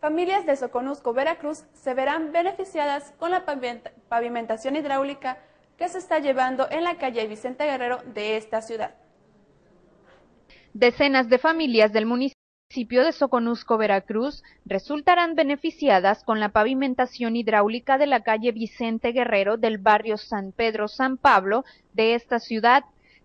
familias de Soconusco, Veracruz, se verán beneficiadas con la pavimentación hidráulica que se está llevando en la calle Vicente Guerrero de esta ciudad. Decenas de familias del municipio de Soconusco, Veracruz, resultarán beneficiadas con la pavimentación hidráulica de la calle Vicente Guerrero del barrio San Pedro San Pablo de esta ciudad,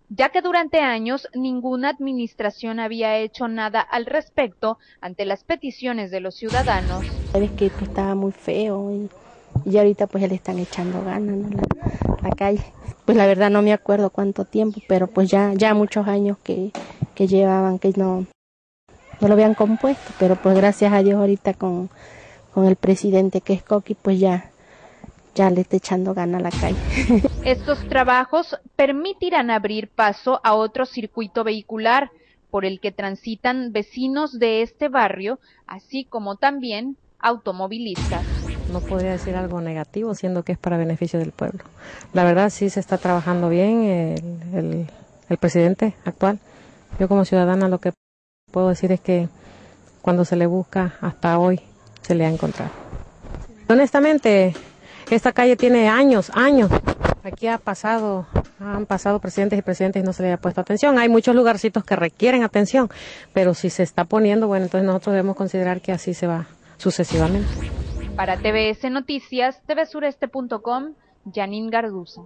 ya que durante años ninguna administración había hecho nada al respecto ante las peticiones de los ciudadanos. Sabes que estaba muy feo y, ahorita pues le están echando ganas la, la, calle. Pues la verdad no me acuerdo cuánto tiempo, pero pues ya, ya muchos años que, que llevaban que no, no lo habían compuesto, pero pues gracias a Dios ahorita con, con el presidente que es Coqui pues ya ya le está echando gana a la calle. Estos trabajos permitirán abrir paso a otro circuito vehicular por el que transitan vecinos de este barrio, así como también automovilistas. No podría decir algo negativo, siendo que es para beneficio del pueblo. La verdad sí se está trabajando bien el, el presidente actual. Yo como ciudadana lo que puedo decir es que cuando se le busca hasta hoy se le ha encontrado. Honestamente, esta calle tiene años, años. Aquí ha pasado, han pasado presidentes y presidentes y no se le ha puesto atención. Hay muchos lugarcitos que requieren atención, pero si se está poniendo, bueno, entonces nosotros debemos considerar que así se va sucesivamente. Para TVS Noticias, tvsureste.com, Janine Garduza.